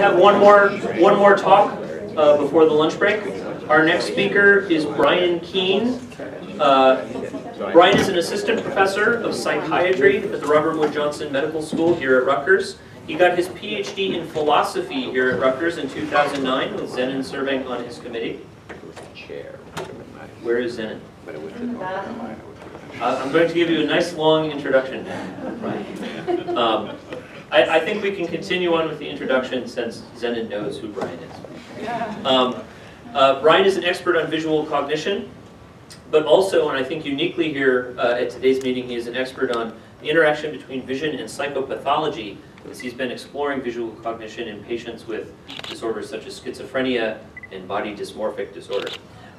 have one more, one more talk uh, before the lunch break. Our next speaker is Brian Keane. Uh, Brian is an assistant professor of psychiatry at the Robert Wood Johnson Medical School here at Rutgers. He got his PhD in philosophy here at Rutgers in 2009 with Zenon serving on his committee. Where is Zenon? Uh, I'm going to give you a nice long introduction. Um, I, I think we can continue on with the introduction since Zenon knows who Brian is. Um, uh, Brian is an expert on visual cognition, but also, and I think uniquely here uh, at today's meeting, he is an expert on the interaction between vision and psychopathology, as he's been exploring visual cognition in patients with disorders such as schizophrenia and body dysmorphic disorder.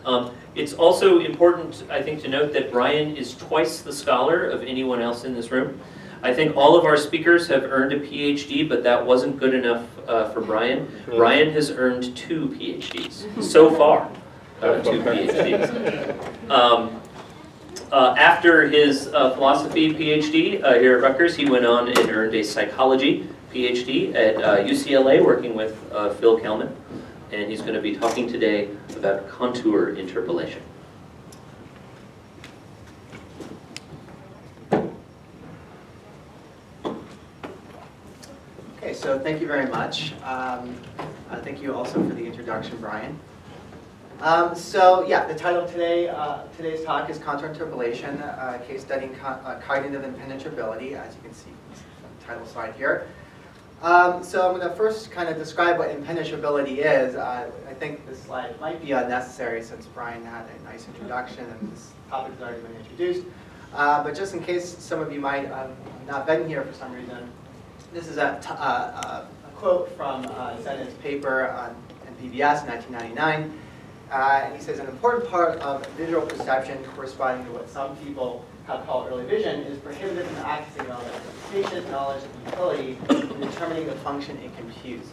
Um, it's also important, I think, to note that Brian is twice the scholar of anyone else in this room. I think all of our speakers have earned a PhD, but that wasn't good enough uh, for Brian. Brian has earned two PhDs so far. Uh, two PhDs. Um, uh, after his uh, philosophy PhD uh, here at Rutgers, he went on and earned a psychology PhD at UCLA, uh, working with uh, Phil Kellman. And he's going to be talking today about contour interpolation. Okay, so thank you very much. Um, uh, thank you also for the introduction, Brian. Um, so yeah, the title today, uh, today's talk is Contour Interpolation, uh, case studying co uh, cognitive impenetrability, as you can see the title slide here. Um, so I'm going to first kind of describe what impenetrability is. Uh, I think this slide might be unnecessary since Brian had a nice introduction and this topic has already been introduced. Uh, but just in case some of you might have not been here for some reason, this is a, uh, uh, a quote from uh, Zenon's paper on, BBS in 1999. Uh, and he says, an important part of visual perception corresponding to what some people have called early vision is prohibited from accessing knowledge knowledge and utility in determining the function it computes.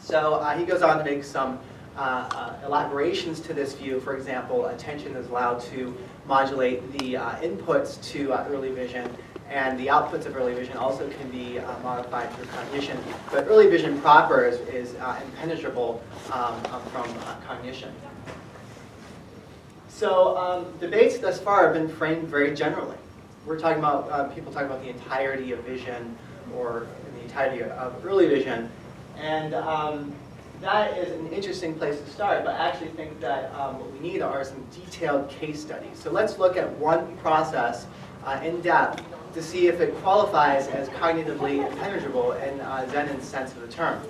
So uh, he goes on to make some uh, elaborations to this view. For example, attention is allowed to modulate the inputs to early vision and the outputs of early vision also can be uh, modified through cognition. But early vision proper is, is uh, impenetrable um, um, from uh, cognition. So um, debates thus far have been framed very generally. We're talking about, uh, people talking about the entirety of vision or the entirety of early vision. And um, that is an interesting place to start, but I actually think that um, what we need are some detailed case studies. So let's look at one process uh, in depth to see if it qualifies as cognitively impenetrable in uh, Zenon's sense of the term.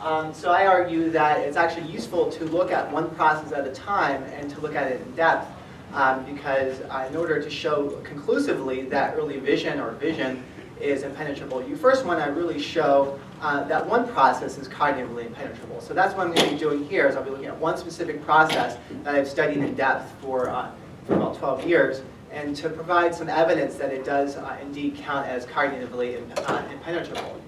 Um, so I argue that it's actually useful to look at one process at a time and to look at it in depth um, because uh, in order to show conclusively that early vision or vision is impenetrable, you first want to really show uh, that one process is cognitively impenetrable. So that's what I'm going to be doing here is I'll be looking at one specific process that I've studied in depth for, uh, for about 12 years and to provide some evidence that it does uh, indeed count as cognitively uh, impenetrable.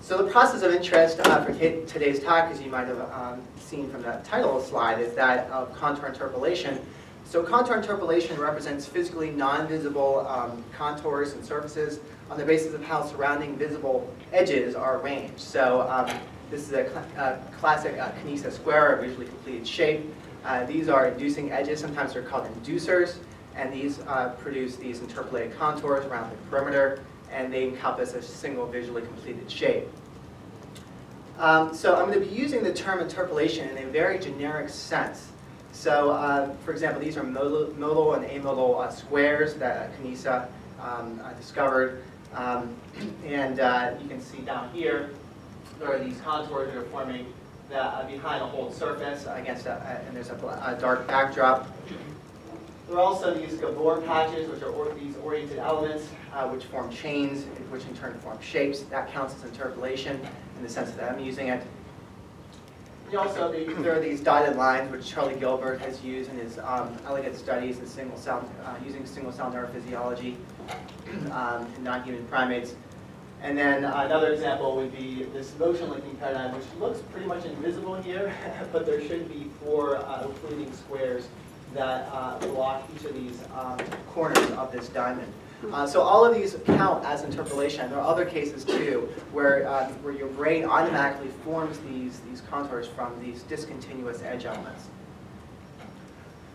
So the process of interest uh, for today's talk, as you might have um, seen from the title slide, is that of contour interpolation. So contour interpolation represents physically non-visible um, contours and surfaces on the basis of how surrounding visible edges are arranged. So um, this is a, cl a classic uh, square, a visually completed shape. Uh, these are inducing edges, sometimes they're called inducers, and these uh, produce these interpolated contours around the perimeter, and they encompass a single visually completed shape. Um, so I'm going to be using the term interpolation in a very generic sense. So, uh, for example, these are modal, modal and amodal uh, squares that Kanizsa um, uh, discovered. Um, and uh, you can see down here, there are these contours that are forming uh, behind a whole surface against a, and there's a, a, dark backdrop. There are also these Gabor patches, which are or, these oriented elements, uh, which form chains, which in turn form shapes. That counts as interpolation in the sense that I'm using it. And also, there are these dotted lines, which Charlie Gilbert has used in his um, elegant studies in single cell, uh, using single cell neurophysiology um, in non-human primates. And then another example would be this motion linking paradigm, which looks pretty much invisible here, but there should be four uh, squares that uh, block each of these um, corners of this diamond. Uh, so all of these count as interpolation. There are other cases too, where, uh, where your brain automatically forms these, these contours from these discontinuous edge elements.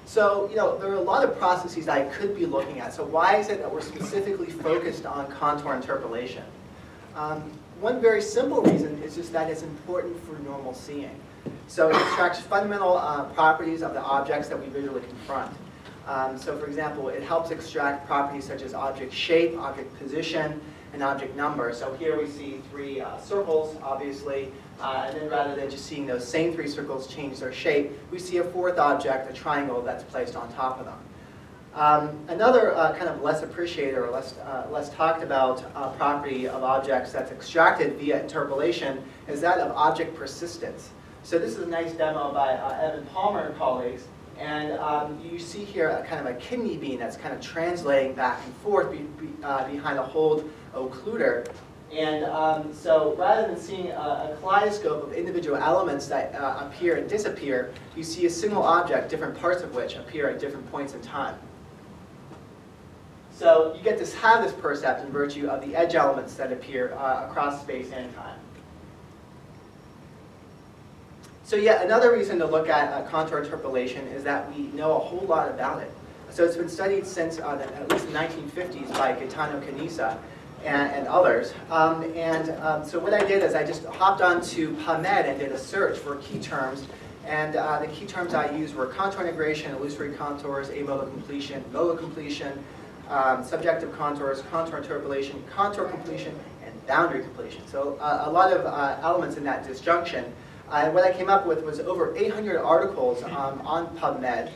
So, you know, there are a lot of processes I could be looking at. So why is it that we're specifically focused on contour interpolation? Um, one very simple reason is just that it's important for normal seeing. So it extracts fundamental uh, properties of the objects that we visually confront. Um, so for example, it helps extract properties such as object shape, object position, and object number. So here we see three uh, circles, obviously, uh, and then rather than just seeing those same three circles change their shape, we see a fourth object, a triangle, that's placed on top of them. Um, another uh, kind of less appreciated or less, uh, less talked about uh, property of objects that's extracted via interpolation is that of object persistence. So this is a nice demo by uh, Evan Palmer and colleagues. And um, you see here a kind of a kidney bean that's kind of translating back and forth be, be, uh, behind a hold occluder. And um, so rather than seeing a, a, kaleidoscope of individual elements that uh, appear and disappear, you see a single object, different parts of which appear at different points in time. So you get to have this percept in virtue of the edge elements that appear uh, across space and time. So yet another reason to look at uh, contour interpolation is that we know a whole lot about it. So it's been studied since uh, the, at least the 1950s by Gaetano Kanizsa and, and others. Um, and um, so what I did is I just hopped onto PubMed and did a search for key terms. And uh, the key terms I used were contour integration, illusory contours, amodal completion, modal completion, um, subjective contours, contour interpolation, contour completion, and boundary completion. So uh, a lot of uh, elements in that disjunction. Uh, what I came up with was over 800 articles um, on PubMed.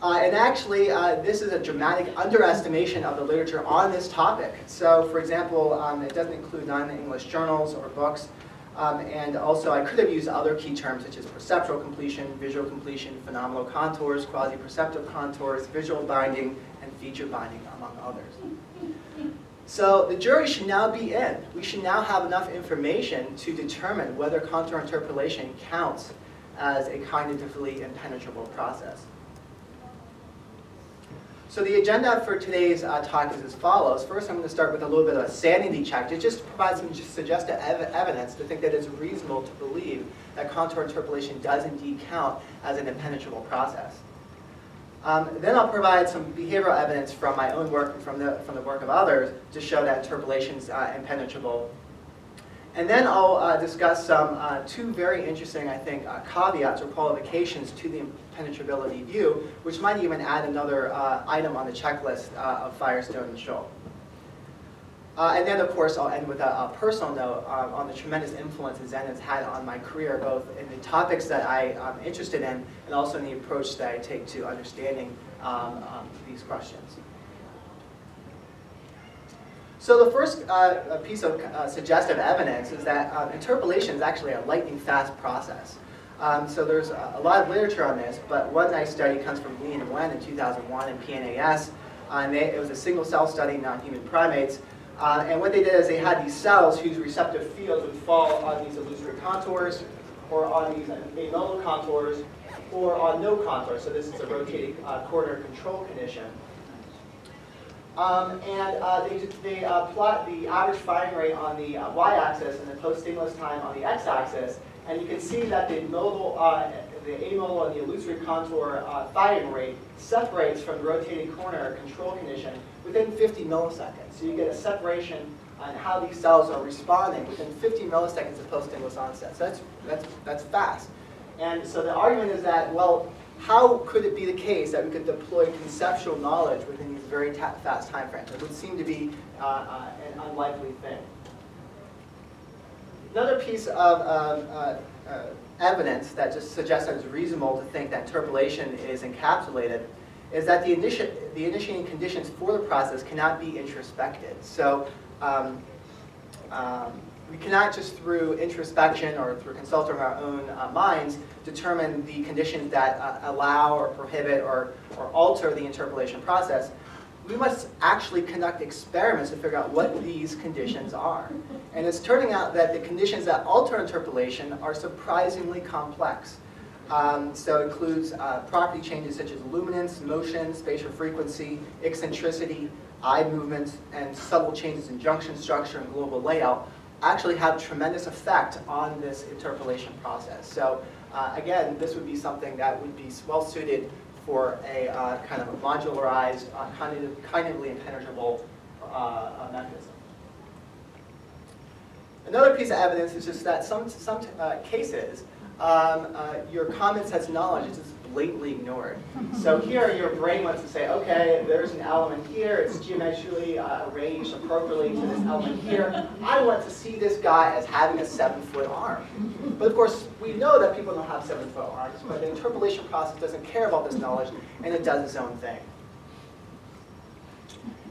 Uh, and actually, uh, this is a dramatic underestimation of the literature on this topic. So, for example, um, it doesn't include non-English journals or books. Um, and also, I could have used other key terms such as perceptual completion, visual completion, phenomenal contours, quasi-perceptive contours, visual binding, and feature binding, among others. So the jury should now be in. We should now have enough information to determine whether contour interpolation counts as a cognitively impenetrable process. So the agenda for today's uh, talk is as follows. First, I'm going to start with a little bit of a sanity check to just provide some just suggestive ev evidence to think that it's reasonable to believe that contour interpolation does indeed count as an impenetrable process. Um, then I'll provide some behavioral evidence from my own work and from the, from the work of others to show that interpolation is uh, impenetrable. And then I'll uh, discuss some uh, two very interesting, I think, uh, caveats or qualifications to the impenetrability view, which might even add another uh, item on the checklist uh, of Firestone and Scholl. Uh, and then, of course, I'll end with a, a personal note uh, on the tremendous influence Zen has had on my career, both in the topics that I am interested in and also in the approach that I take to understanding um, um, these questions. So the first uh, piece of uh, suggestive evidence is that um, interpolation is actually a lightning fast process. Um, so there's a, a, lot of literature on this, but one nice study comes from Lee and Nguyen in 2001 in PNAS. Uh, and they, it was a single cell study non-human primates. Uh, and what they did is they had these cells whose receptive fields would fall on these illusory contours, or on these amodal contours, or on no contours. So this is a rotating uh, corner control condition. Um, and uh, they, they uh, plot the average firing rate on the uh, y-axis and the post-stimulus time on the x-axis. And you can see that the modal, uh, the amodal and the illusory contour firing rate separates from the rotating corner control condition within 50 milliseconds. So you get a separation on how these cells are responding within 50 milliseconds of post-stimulus onset. So that's, that's, that's fast. And so the argument is that, well, how could it be the case that we could deploy conceptual knowledge within these very fast time frames? It would seem to be uh, uh, an unlikely thing. Another piece of uh, uh, evidence that just suggests that it's reasonable to think that interpolation is encapsulated is that the, initi the initiating conditions for the process cannot be introspected. So um, um, we cannot just through introspection or through consulting our own uh, minds determine the conditions that uh, allow or prohibit or, or alter the interpolation process. We must actually conduct experiments to figure out what these conditions are. And it's turning out that the conditions that alter interpolation are surprisingly complex. Um, so it includes uh, property changes such as luminance, motion, spatial frequency, eccentricity, eye movements, and subtle changes in junction structure and global layout actually have tremendous effect on this interpolation process. So uh, again, this would be something that would be well suited for a uh, kind of a modularized, uh, cognitive, cognitively impenetrable uh, uh, mechanism. Another piece of evidence is just that some, some uh, cases, um, uh, your common sense knowledge is just blatantly ignored. So here your brain wants to say, okay, there's an element here, it's geometrically uh, arranged appropriately to this element here. I want to see this guy as having a seven foot arm. But of course, we know that people don't have seven foot arms, but the interpolation process doesn't care about this knowledge and it does its own thing.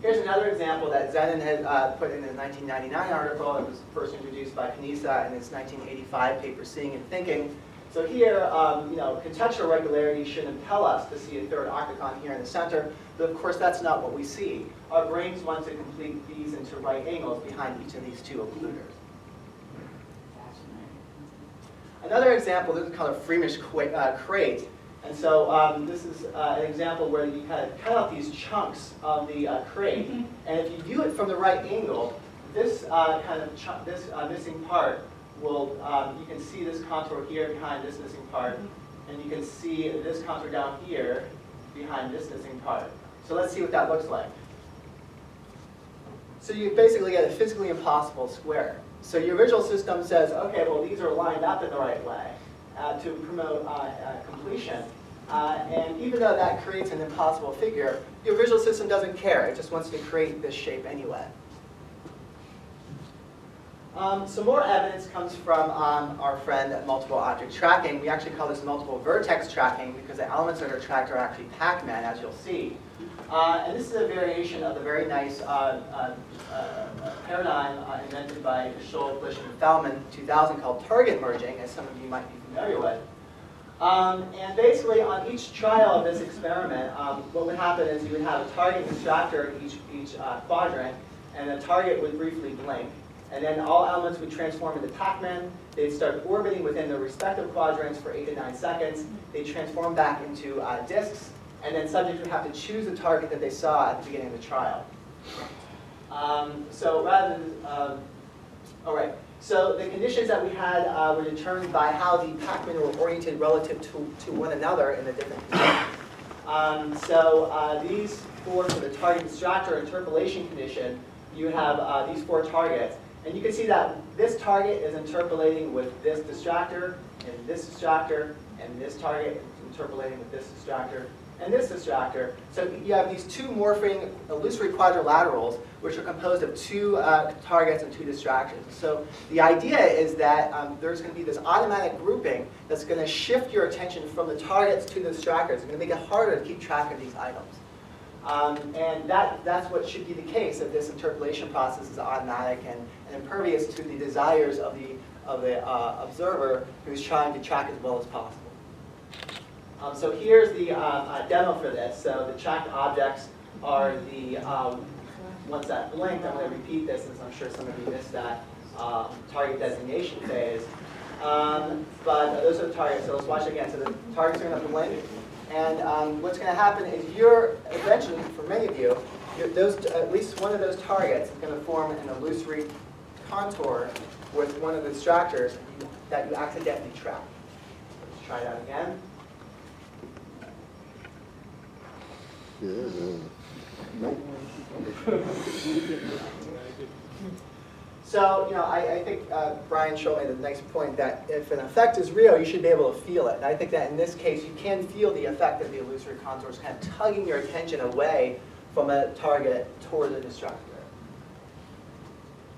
Here's another example that Zenon had uh, put in the 1999 article. It was first introduced by Kanizsa in his 1985 paper, Seeing and Thinking. So here, um, you know, contextual regularity should impel us to see a third octagon here in the center, but of course that's not what we see. Our brains want to complete these into right angles behind each of these two occluders. Another example, this is called a Freemish uh, crate. And so um, this is uh, an example where you kind of cut out these chunks of the uh, crate. Mm -hmm. And if you view it from the right angle, this uh, kind of this uh, missing part will, um, you can see this contour here behind this missing part. Mm-hmm. And you can see this contour down here behind this missing part. So let's see what that looks like. So you basically get a physically impossible square. So your visual system says, okay, well these are lined up in the right way uh, to promote uh, uh, completion. Uh, and even though that creates an impossible figure, your visual system doesn't care. It just wants to create this shape anyway. Um, some more evidence comes from um, our friend at multiple object tracking. We actually call this multiple vertex tracking because the elements that are tracked are actually Pac-Man, as you'll see. Uh, and this is a variation of the very nice uh, uh, uh paradigm uh, invented by Scholl, Bush, and Feldman 2000 called target merging, as some of you might be familiar with. Um, and basically, on each trial of this experiment, um, what would happen is you would have a target distractor in each, each uh, quadrant, and the target would briefly blink. And then all elements would transform into Pac-Man. They'd start orbiting within their respective quadrants for 8 to 9 seconds. They'd transform back into uh, disks, and then subjects would have to choose the target that they saw at the beginning of the trial. Um, so rather than, um, all right, so the conditions that we had uh, were determined by how the Pac-Man were oriented relative to, to one another in the different. Um, so uh, these four for the target distractor interpolation condition, you have uh, these four targets. And you can see that this target is interpolating with this distractor, and this distractor, and this target is interpolating with this distractor, and this distractor. So you have these two morphing illusory quadrilaterals, which are composed of two uh, targets and two distractions. So the idea is that um, there's going to be this automatic grouping that's going to shift your attention from the targets to the distractors. It's going to make it harder to keep track of these items. Um, and that, that's what should be the case if this interpolation process is automatic and, and impervious to the desires of the, of the uh, observer who's trying to track as well as possible. Um, so here's the uh, uh, demo for this. So the tracked objects are the um, ones that blinked. I'm going to repeat this since I'm sure some of you missed that um, target designation phase. Um, but those are the targets. So let's watch again. So the targets are going to blink. And um, what's going to happen is you're eventually, for many of you, those, at least one of those targets is going to form an illusory contour with one of the distractors that you accidentally trap. Let's try that again. So, you know, I, I think uh, Brian showed me the nice point that if an effect is real, you should be able to feel it. And I think that in this case, you can feel the effect of the illusory contours kind of tugging your attention away from a target toward the distractor.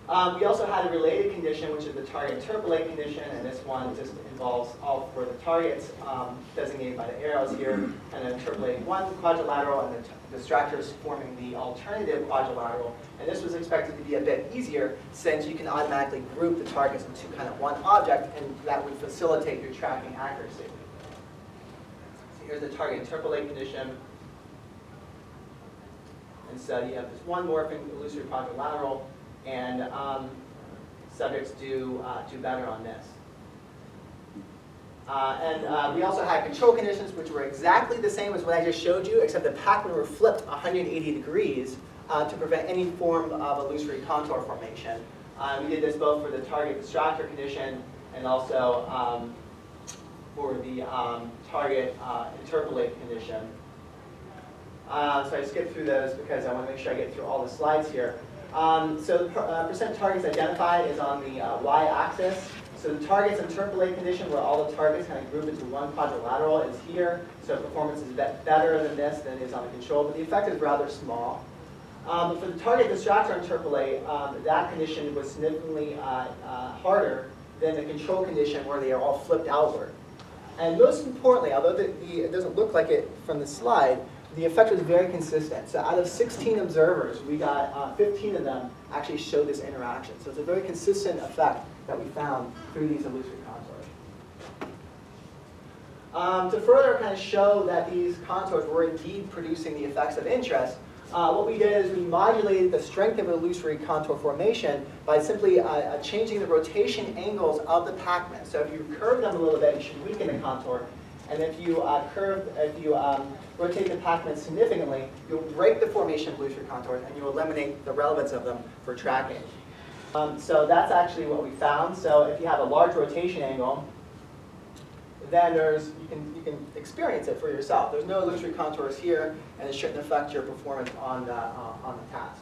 Um, we also had a related condition, which is the target interpolate condition, and this one just involves all four of the targets um, designated by the arrows here, and then interpolating one quadrilateral, and the distractors forming the alternative quadrilateral. And this was expected to be a bit easier since you can automatically group the targets into kind of one object, and that would facilitate your tracking accuracy. So here's the target interpolate condition. And so you have this one morphing illusory quadrilateral, and um, subjects do, uh, do better on this. Uh, and uh, we also had control conditions which were exactly the same as what I just showed you, except the Pac-Man were flipped 180 degrees uh, to prevent any form of illusory contour formation. Uh, we did this both for the target distractor condition and also um, for the um, target uh, interpolate condition. So I skipped through those because I want to make sure I get through all the slides here. Um, so the per, uh, percent targets identified is on the uh, y-axis. So the targets interpolate condition, where all the targets kind of group into one quadrilateral, is here. So performance is better than this than is on the control, but the effect is rather small. Um, for the target distractor interpolate, um, that condition was significantly uh, uh, harder than the control condition where they are all flipped outward. And most importantly, although the, the, it doesn't look like it from the slide, the effect was very consistent. So out of 16 observers, we got uh, 15 of them actually showed this interaction. So it's a very consistent effect that we found through these illusory contours. Um, to further kind of show that these contours were indeed producing the effects of interest, uh, what we did is we modulated the strength of illusory contour formation by simply uh, uh, changing the rotation angles of the pacmen. So if you curve them a little bit, you should weaken the contour. And if you uh, curve, if you um, rotate the pacmen significantly, you'll break the formation of illusory contours and you eliminate the relevance of them for tracking. Um, so that's actually what we found. So if you have a large rotation angle, then there's, you can, you can experience it for yourself. There's no illusory contours here, and it shouldn't affect your performance on the, uh, on the task.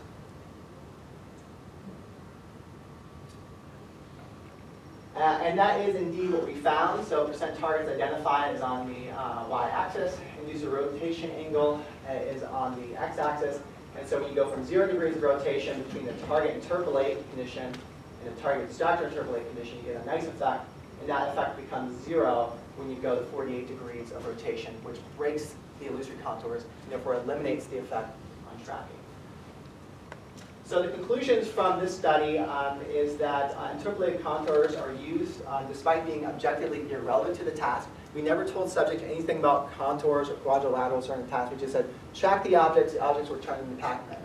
Uh, and that is indeed what we found. So percent targets identified is on the uh, y-axis, inducer rotation angle uh, is on the x-axis. And so when you go from zero degrees of rotation between the target interpolate condition and the target distractor interpolate condition, you get a nice effect. And that effect becomes zero when you go to 48 degrees of rotation, which breaks the illusory contours and therefore eliminates the effect on tracking. So the conclusions from this study um, is that uh, interpolated contours are used uh, despite being objectively irrelevant to the task. We never told subject anything about contours or quadrilaterals during the task. We just said, track the objects, the objects were turned into Pac-Man.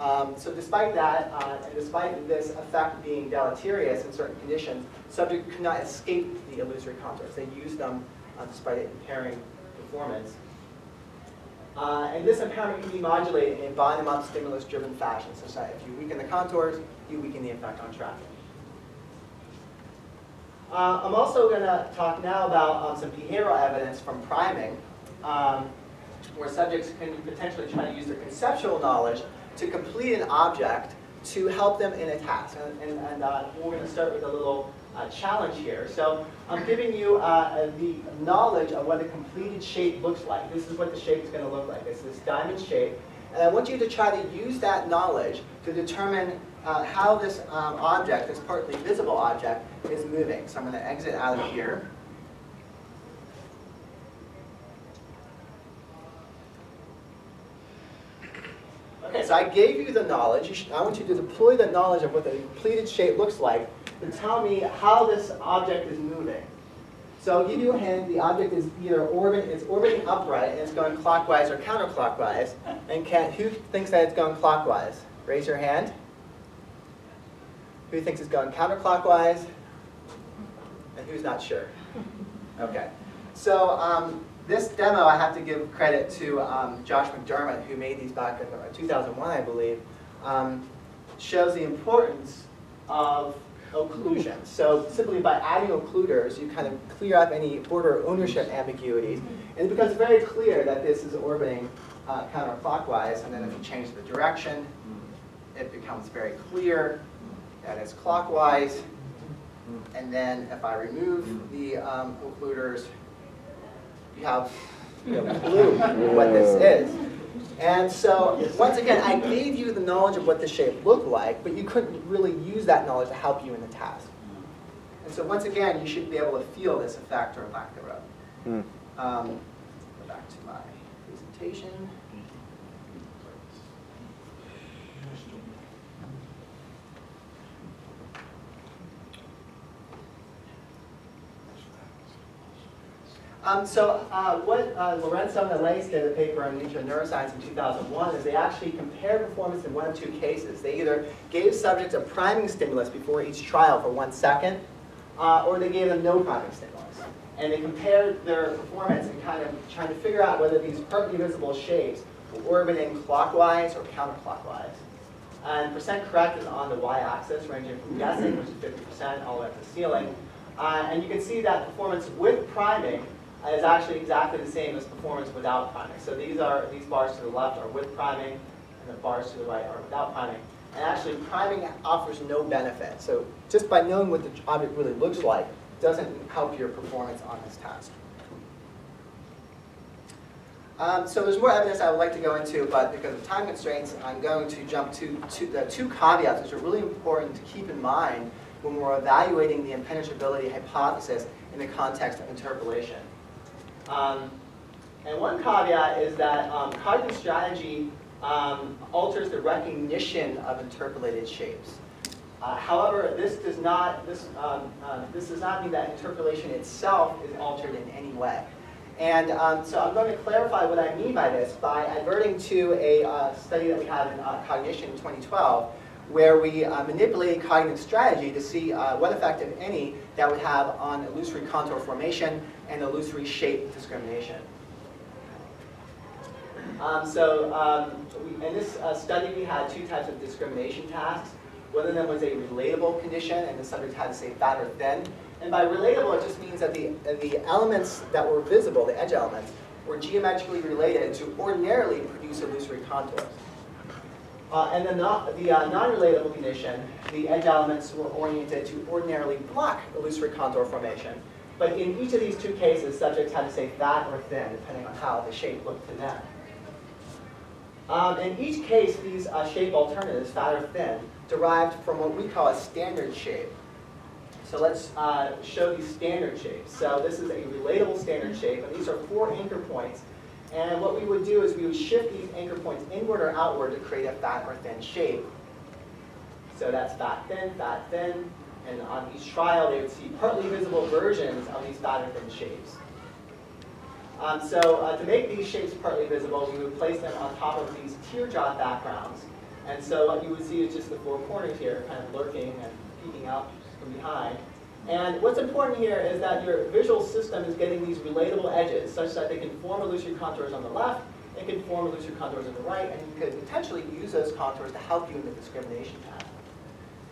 Um, so despite that, uh, and despite this effect being deleterious in certain conditions, subject could not escape the illusory contours. They used them uh, despite it impairing performance. Uh, and this impairment can be modulated in a bottom-up stimulus-driven fashion, such that if you weaken the contours, you weaken the effect on tracking. Uh, I'm also going to talk now about um, some behavioral evidence from priming, um, where subjects can potentially try to use their conceptual knowledge to complete an object to help them in a task. And, and, and uh, we're going to start with a little uh, challenge here. So I'm giving you uh, the knowledge of what a completed shape looks like. This is what the shape is going to look like. It's this diamond shape. And I want you to try to use that knowledge to determine uh, how this um, object, this partly visible object, is moving. So I'm going to exit out of here. I gave you the knowledge. I want you to deploy the knowledge of what the completed shape looks like to tell me how this object is moving. So I'll give you a hint. The object is either orbiting, it's orbiting upright and it's going clockwise or counterclockwise. And can, who thinks that it's going clockwise? Raise your hand. Who thinks it's going counterclockwise? And who's not sure? Okay. So um, this demo, I have to give credit to um, Josh McDermott, who made these back in 2001, I believe, um, shows the importance of occlusion. So simply by adding occluders, you kind of clear up any border ownership ambiguities. And it becomes very clear that this is orbiting uh, counterclockwise. And then if you change the direction, it becomes very clear that it's clockwise. And then if I remove the um, occluders, have you know, clue what this is. And so, once again, I gave you the knowledge of what the shape looked like, but you couldn't really use that knowledge to help you in the task. And so once again, you should be able to feel this effect or lack thereof. Mm. Um, go back to my presentation. Um, so uh, what uh, Lorenceau and Alais did in a paper on Nature Neuroscience in 2001 is they actually compared performance in one of two cases. They either gave subjects a priming stimulus before each trial for one second, uh, or they gave them no priming stimulus. And they compared their performance and kind of trying to figure out whether these partly visible shapes were orbiting clockwise or counterclockwise. And percent correct is on the y-axis, ranging from guessing, which is 50%, all the way up to ceiling. Uh, and you can see that performance with priming is actually exactly the same as performance without priming. So these are these bars to the left are with priming, and the bars to the right are without priming. And actually, priming offers no benefit. So just by knowing what the object really looks like doesn't help your performance on this task. Um, so there's more evidence I would like to go into, but because of time constraints, I'm going to jump to, to the two caveats which are really important to keep in mind when we're evaluating the impenetrability hypothesis in the context of interpolation. Um, and one caveat is that um, cognitive strategy um, alters the recognition of interpolated shapes. Uh, however, this does not this um, uh, this does not mean that interpolation itself is altered in any way. And um, so I'm going to clarify what I mean by this by adverting to a uh, study that we had in uh, Cognition 2012, where we uh, manipulated cognitive strategy to see uh, what effect, if any, that would have on illusory contour formation and illusory shape discrimination. Um, so um, we, in this uh, study, we had two types of discrimination tasks. One of them was a relatable condition, and the subject had to say fat or thin. And by relatable, it just means that the, the elements that were visible, the edge elements, were geometrically related to ordinarily produce illusory contours. Uh, and then not, the uh, non-relatable condition, the edge elements were oriented to ordinarily block illusory contour formation. But in each of these two cases, subjects had to say fat or thin, depending on how the shape looked to them. Um, in each case, these uh, shape alternatives, fat or thin, derived from what we call a standard shape. So let's uh, show these standard shapes. So this is a relatable standard shape, and these are four anchor points. And what we would do is we would shift these anchor points inward or outward to create a fat or thin shape. So that's fat, thin, fat, thin. And on each trial, they would see partly visible versions of these fat or thin shapes. Um, so uh, to make these shapes partly visible, we would place them on top of these teardrop backgrounds. And so what you would see is just the four corners here kind of lurking and peeking out from behind. And what's important here is that your visual system is getting these relatable edges such that they can form illusory contours on the left, they can form illusory contours on the right, and you could potentially use those contours to help you in the discrimination task.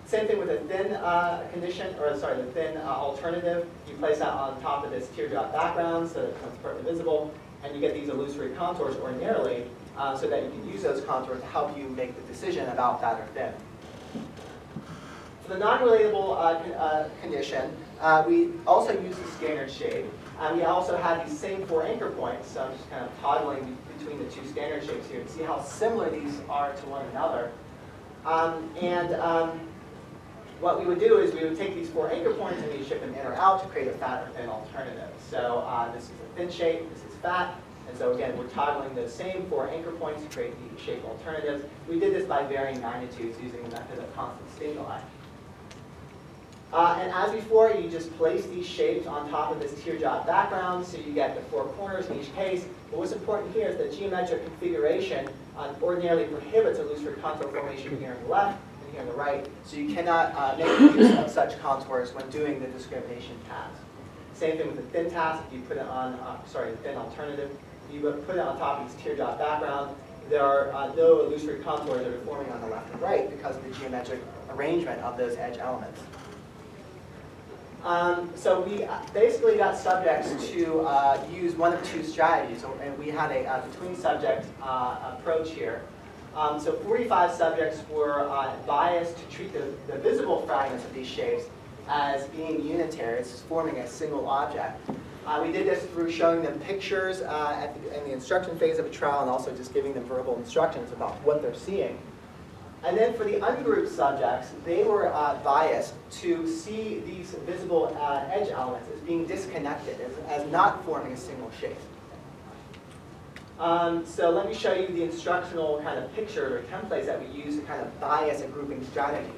Same thing with a thin uh, condition, or sorry, the thin uh, alternative. You place that on top of this teardrop background so that it becomes perfectly visible, and you get these illusory contours ordinarily uh, so that you can use those contours to help you make the decision about fat or thin. For the non-relatable uh, con uh, condition, uh, we also use the standard shape. And we also have these same four anchor points, so I'm just kind of toggling between the two standard shapes here to see how similar these are to one another. Um, and um, what we would do is we would take these four anchor points and we shift them in or out to create a fat or thin alternative. So uh, this is a thin shape, this is fat, and so again, we're toggling the same four anchor points to create the shape alternatives. We did this by varying magnitudes using the method of constant stimuli. Uh, and as before, you just place these shapes on top of this teardrop background, so you get the four corners in each case. But what's important here is that geometric configuration uh, ordinarily prohibits illusory contour formation here on the left and here on the right, so you cannot uh, make use of such contours when doing the discrimination task. Same thing with the thin task, if you put it on, uh, sorry, the thin alternative, you put it on top of this teardrop background, there are uh, no illusory contours that are forming on the left and right because of the geometric arrangement of those edge elements. Um, so we basically got subjects to uh, use one of two strategies, and we had a, a between subject uh, approach here. Um, so 45 subjects were uh, biased to treat the, the, visible fragments of these shapes as being unitary, as forming a single object. Uh, we did this through showing them pictures uh, the, in the instruction phase of a trial and also just giving them verbal instructions about what they're seeing. And then for the ungrouped subjects, they were uh, biased to see these visible uh, edge elements as being disconnected, as, as not forming a single shape. Um, so let me show you the instructional kind of pictures or templates that we use to kind of bias a grouping strategy.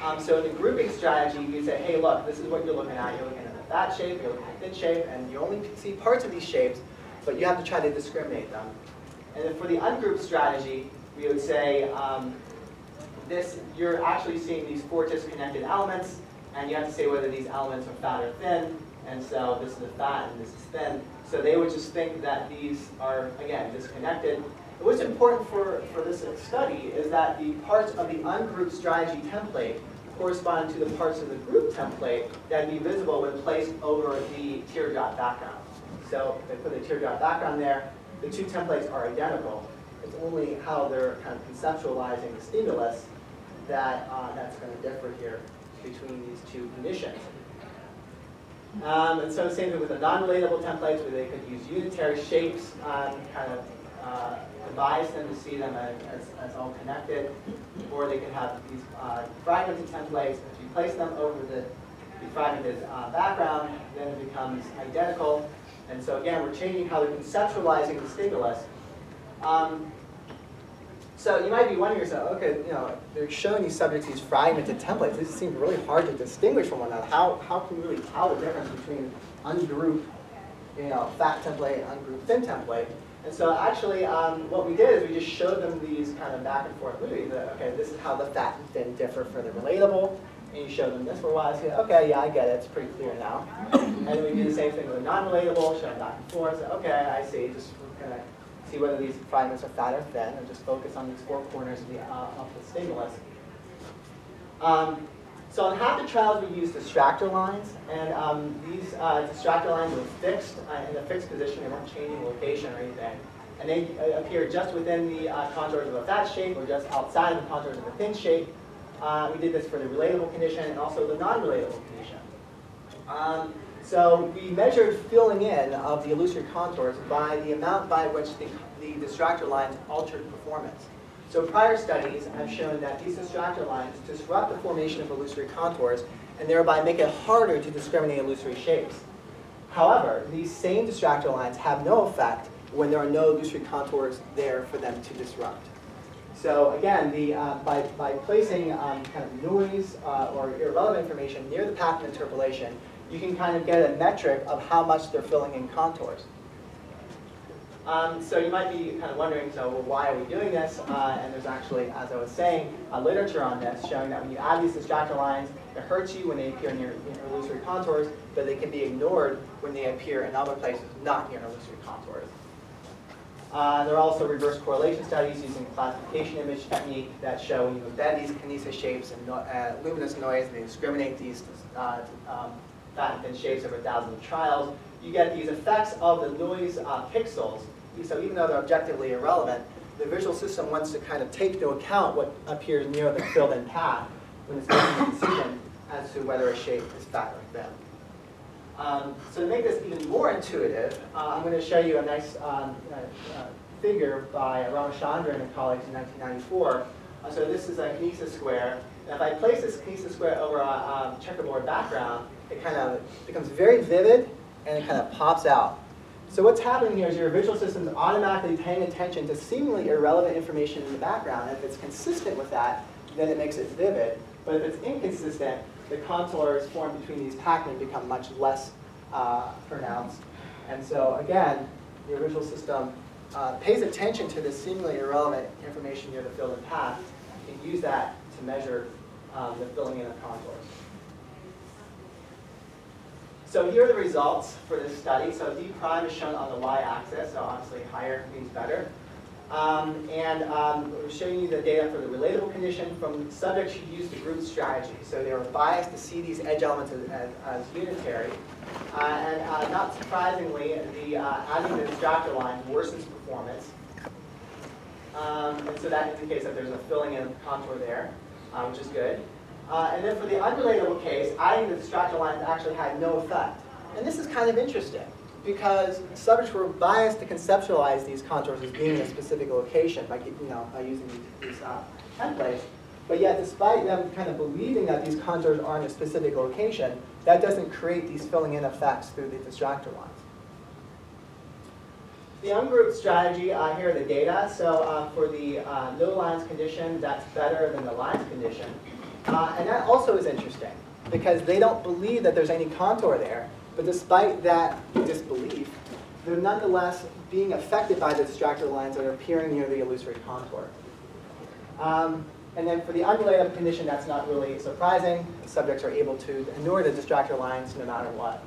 Um, so in the grouping strategy, you say, hey, look, this is what you're looking at. You're looking at the fat shape, you're looking at the thin shape, and you only see parts of these shapes, but you have to try to discriminate them. And then for the ungrouped strategy, we would say, um, this, you're actually seeing these four disconnected elements, and you have to say whether these elements are fat or thin, and so this is fat and this is thin. So they would just think that these are, again, disconnected. What's important for, for this study is that the parts of the ungrouped strategy template correspond to the parts of the group template that would be visible when placed over the teardrop background. So I put the teardrop background there, the two templates are identical. It's only how they're kind of conceptualizing the stimulus that uh, that's going to differ here between these two conditions. Um, and so same thing with the non-relatable templates where they could use unitary shapes, um, kind of uh, devise them to see them as, as, all connected, or they could have these uh, fragmented templates. If you place them over the, the fragmented uh, background, then it becomes identical. And so again, we're changing how they're conceptualizing the stimulus. Um, so you might be wondering yourself, okay, you know, they're showing these subjects these fragmented templates. This seems really hard to distinguish from one another. How, how can we really tell the difference between ungrouped, you know, fat template and ungrouped thin template? And so actually, um, what we did is we just showed them these kind of back and forth movies. That, okay, this is how the fat and thin differ for the relatable. And you show them this for a while. Okay, yeah, I get it. It's pretty clear now. and then we do the same thing with the non-relatable, show them back and forth. So, okay, I see. Just kind of see whether these fragments are fat or thin, and just focus on these four corners of the, uh, of the stimulus. Um, so in half the trials, we used distractor lines, and um, these uh, distractor lines were fixed uh, in a fixed position. They weren't changing location or anything. And they uh, appear just within the uh, contours of a fat shape or just outside of the contours of a thin shape. Uh, we did this for the relatable condition and also the non-relatable condition. Um, so we measured filling in of the illusory contours by the amount by which the, the distractor lines altered performance. So prior studies have shown that these distractor lines disrupt the formation of illusory contours and thereby make it harder to discriminate illusory shapes. However, these same distractor lines have no effect when there are no illusory contours there for them to disrupt. So again, the, uh, by, by placing um, kind of noise uh, or irrelevant information near the path of interpolation, you can kind of get a metric of how much they're filling in contours. Um, so you might be kind of wondering, so well, why are we doing this? Uh, and there's actually, as I was saying, a literature on this showing that when you add these distractor lines, it hurts you when they appear near, near illusory contours, but they can be ignored when they appear in other places not near illusory contours. Uh, there are also reverse correlation studies using classification image technique that show when you embed these Kanizsa shapes and no, uh, luminous noise, and they discriminate these uh, um, fat and shapes over thousands of trials, you get these effects of the noise uh, pixels. So even though they're objectively irrelevant, the visual system wants to kind of take into account what appears near the filled-in path when it's making a decision as to whether a shape is fat or thin. Um, so to make this even more intuitive, uh, I'm going to show you a nice um, uh, figure by Ramachandran and colleagues in 1994. Uh, so this is a Kanizsa square. And if I place this Kanizsa square over a checkerboard background, it kind of becomes very vivid and it kind of pops out. So what's happening here is your visual system is automatically paying attention to seemingly irrelevant information in the background. And If it's consistent with that, then it makes it vivid. But if it's inconsistent, the contours formed between these Pacman become much less uh, pronounced. And so again, your visual system uh, pays attention to this seemingly irrelevant information near the filled-in path and use that to measure um, the filling in of contours. So here are the results for this study. So D prime is shown on the y-axis, so obviously higher means better. Um, and um, we're showing you the data for the relatable condition from subjects who used the group strategy. So they were biased to see these edge elements as, as, as unitary. Uh, and uh, not surprisingly, the uh, adding the distractor line worsens performance. Um, and so that indicates that there's a filling in contour there, uh, which is good. Uh, and then for the unrelatable case, adding the distractor lines actually had no effect. And this is kind of interesting because subjects were biased to conceptualize these contours as being in a specific location by, you know, by using these uh, templates. But yet, despite them kind of believing that these contours are in a specific location, that doesn't create these filling in effects through the distractor lines. The ungrouped strategy, uh, here are the data. So uh, for the uh, no lines condition, that's better than the lines condition. Uh, and that also is interesting because they don't believe that there's any contour there, but despite that disbelief, they're nonetheless being affected by the distractor lines that are appearing near the illusory contour. Um, and then for the unrelated condition, that's not really surprising. Subjects are able to ignore the distractor lines no matter what.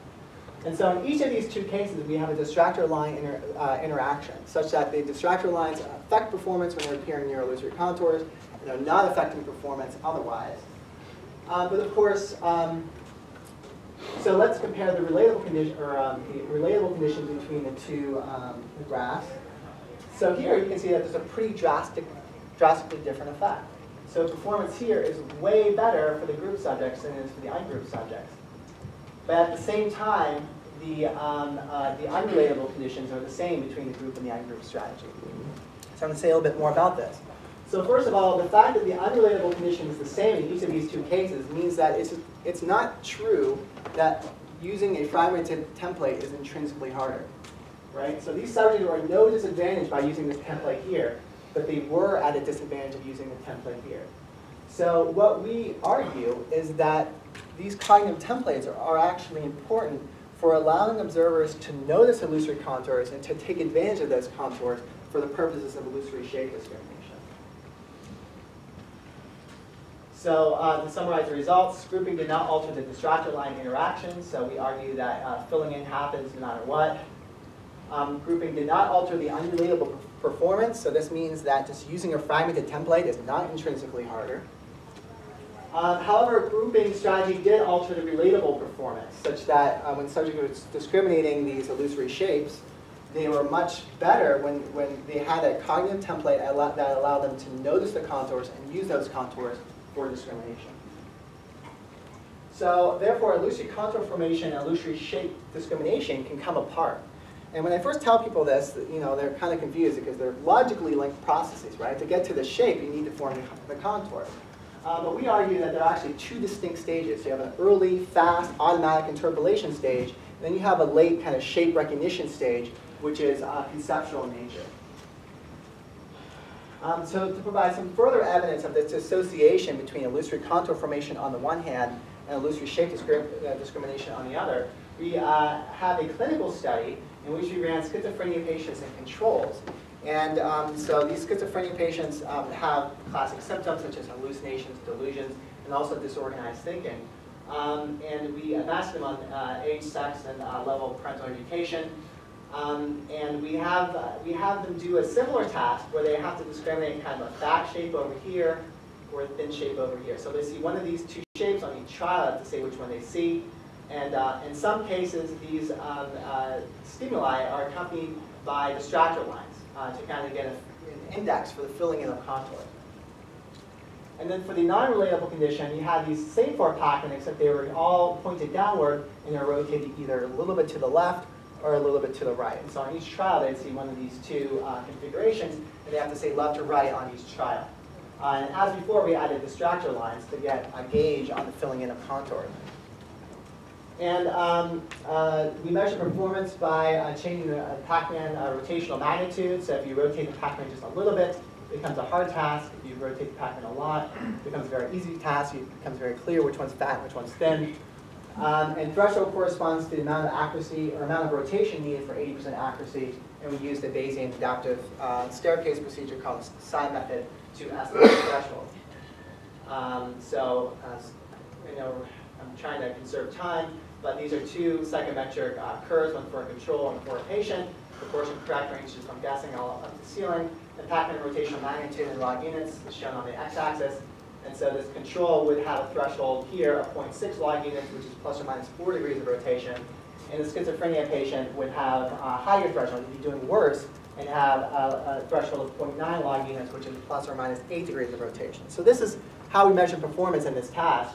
And so in each of these two cases, we have a distractor line inter, uh, interaction, such that the distractor lines affect performance when they're appearing near illusory contours, they're not affecting performance otherwise. Uh, but of course, um, so let's compare the relatable condition, or um, the relatable conditions between the two um, graphs. So here you can see that there's a pretty drastic, drastically different effect. So performance here is way better for the group subjects than it is for the ungroup subjects. But at the same time, the, um, uh, the unrelatable conditions are the same between the group and the ungroup strategy. So I'm going to say a little bit more about this. So first of all, the fact that the unrelatable condition is the same in each of these two cases means that it's, it's not true that using a fragmented template is intrinsically harder. Right? So these subjects were at no disadvantage by using this template here, but they were at a disadvantage of using the template here. So what we argue is that these cognitive templates are, are actually important for allowing observers to notice illusory contours and to take advantage of those contours for the purposes of illusory shape discrimination. So uh, to summarize the results, grouping did not alter the distractor line interaction, so we argue that uh, filling in happens no matter what. Um, grouping did not alter the unrelatable performance, so this means that just using a fragmented template is not intrinsically harder. Uh, however, grouping strategy did alter the relatable performance, such that uh, when subjects were discriminating these illusory shapes, they were much better when, when they had a cognitive template that allowed them to notice the contours and use those contours for discrimination. So therefore, illusory contour formation and illusory shape discrimination can come apart. And when I first tell people this, you know, they're kind of confused because they're logically linked processes, right? To get to the shape, you need to form the, contour. Uh, but we argue that there are actually two distinct stages. So you have an early, fast, automatic interpolation stage, and then you have a late kind of shape recognition stage, which is uh, conceptual in nature. Um, so to provide some further evidence of this association between illusory contour formation on the one hand and illusory shape discrim uh, discrimination on the other, we uh, have a clinical study in which we ran schizophrenia patients and controls. And um, so these schizophrenia patients um, have classic symptoms such as hallucinations, delusions, and also disorganized thinking. Um, and we asked them on uh, age, sex, and uh, level of parental education. Um, and we have, uh, we have them do a similar task where they have to discriminate kind of a fat shape over here or a thin shape over here. So they see one of these two shapes on each child to say which one they see. And uh, in some cases, these um, uh, stimuli are accompanied by distractor lines uh, to kind of get a, an index for the filling in of contour. And then for the non-relatable condition, you have these same four pattern, except they were all pointed downward and they're rotated either a little bit to the left or a little bit to the right. And so on each trial, they'd see one of these two uh, configurations, and they have to say left or right on each trial. Uh, and as before, we added distractor lines to get a gauge on the filling in of contour. And um, uh, we measure performance by uh, changing the uh, Pacman uh, rotational magnitude. So if you rotate the Pac-Man just a little bit, it becomes a hard task. If you rotate the Pac-Man a lot, it becomes a very easy task. It becomes very clear which one's fat, which one's thin. Um, and threshold corresponds to the amount of accuracy or amount of rotation needed for 80% accuracy. And we use the Bayesian adaptive uh, staircase procedure called the psi method to estimate the threshold. Um, so, you know, I'm trying to conserve time, but these are two psychometric uh, curves, one for a control and for a patient. Proportion correct range is from guessing all up to the ceiling. The Pacman rotational magnitude in log units is shown on the x-axis. And so this control would have a threshold here of 0.6 log units, which is plus or minus 4 degrees of rotation. And the schizophrenia patient would have a higher threshold, would be doing worse, and have a, a threshold of 0.9 log units, which is plus or minus 8 degrees of rotation. So this is how we measure performance in this task.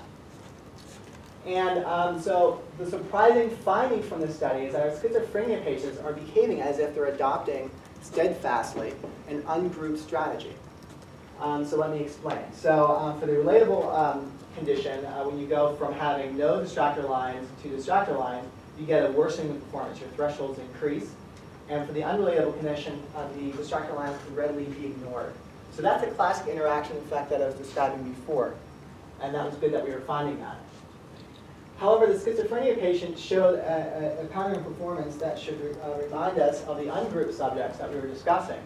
And um, so the surprising finding from this study is that our schizophrenia patients are behaving as if they're adopting steadfastly an ungrouped strategy. Um, so let me explain. So uh, for the relatable um, condition, uh, when you go from having no distractor lines to distractor lines, you get a worsening of performance. Your thresholds increase. And for the unrelatable condition, uh, the distractor lines can readily be ignored. So that's a classic interaction effect that I was describing before. And that was good that we were finding that. However, the schizophrenia patient showed a, a, a pattern of performance that should re, uh, remind us of the ungrouped subjects that we were discussing.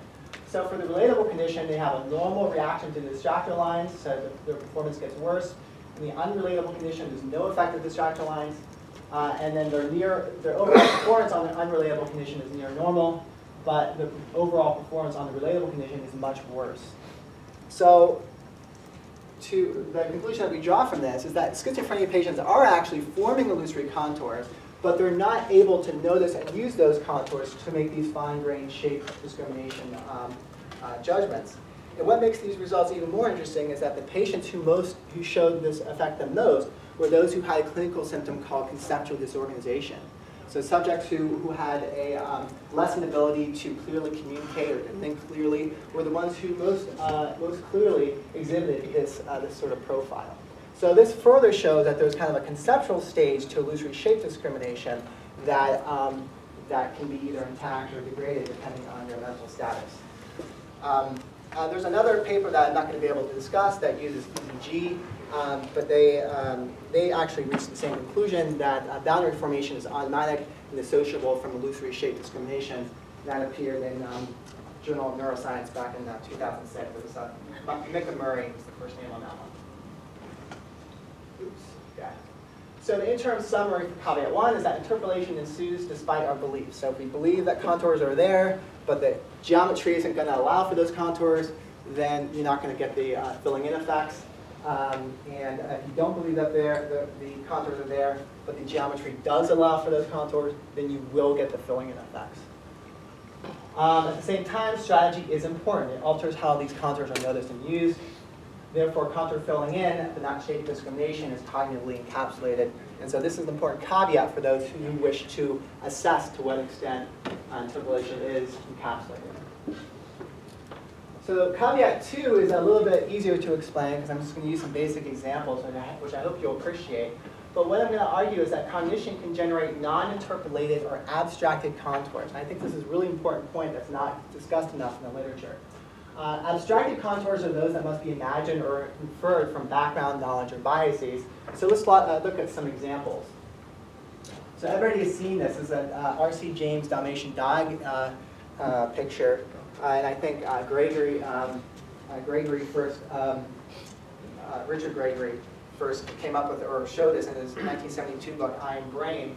So for the relatable condition, they have a normal reaction to the distractor lines, so the, their performance gets worse. In the unrelatable condition, there's no effect of distractor lines. Uh, and then their near, their overall performance on the unrelatable condition is near normal, but the overall performance on the relatable condition is much worse. So to the conclusion that we draw from this is that schizophrenia patients are actually forming illusory contours, but they're not able to notice and use those contours to make these fine-grained shape discrimination um, uh, judgments. And what makes these results even more interesting is that the patients who most who showed this effect the most were those who had a clinical symptom called conceptual disorganization. So subjects who, who had a um, lessened ability to clearly communicate or to think clearly were the ones who most, uh, most clearly exhibited this, uh, this sort of profile. So this further shows that there's kind of a conceptual stage to illusory shape discrimination that, um, that can be either intact or degraded depending on your mental status. Um, uh, there's another paper that I'm not going to be able to discuss that uses EEG um, but they, um, they actually reached the same conclusion that uh, boundary formation is automatic and dissociable from illusory shape discrimination. That appeared in um, Journal of Neuroscience back in uh, 2006. It was uh, Micah Murray was the first name on that one. Oops. So the interim summary for caveat one is that interpolation ensues despite our beliefs. So if we believe that contours are there, but the geometry isn't going to allow for those contours, then you're not going to get the uh, filling in effects. Um, and if you don't believe that the, the contours are there, but the geometry does allow for those contours, then you will get the filling in effects. Um, at the same time, strategy is important. It alters how these contours are noticed and used. Therefore, contour filling in, but not shape discrimination, is cognitively encapsulated. And so this is an important caveat for those who wish to assess to what extent uh, interpolation is encapsulated. So caveat two is a little bit easier to explain because I'm just going to use some basic examples, which I hope you'll appreciate. But what I'm going to argue is that cognition can generate non-interpolated or abstracted contours. And I think this is a really important point that's not discussed enough in the literature. Uh, abstracted contours are those that must be imagined or inferred from background knowledge or biases. So let's uh, look at some examples. So everybody has seen this. This is an uh, R.C. James Dalmatian dog uh, uh, picture uh, and I think Gregory, um, Gregory first, um, Richard Gregory first came up with or showed this in his 1972 book, I Am Brain.